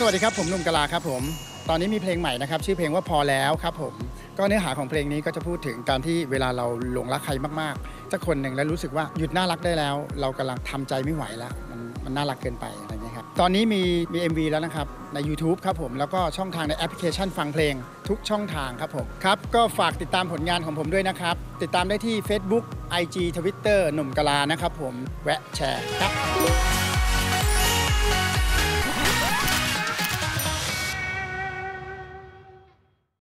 สวัสดีครับผมหนุ่มกะลาครับผม ตอนนี้มีเพลงใหม่นะครับ ชื่อเพลงว่าพอแล้วครับผม ก็เนื้อหาของเพลงนี้ก็จะพูดถึงการที่เวลาเราหลงรักใครมากๆสักคนหนึ่งแล้วรู้สึกว่าหยุดน่ารักได้แล้ว เรากำลังทำใจไม่ไหวแล้ว มันมันน่ารักเกินไปอะไรเงี้ยครับตอนนี้มีมี MV แล้วนะครับใน YouTube ครับผมแล้วก็ช่องทางในแอปพลิเคชันฟังเพลงทุกช่องทางครับผมครับก็ฝากติดตามผลงานของผมด้วยนะครับ ติดตามได้ที่ Facebook IG Twitter หนุ่มกะลานะครับผมแวะแชร์ครับ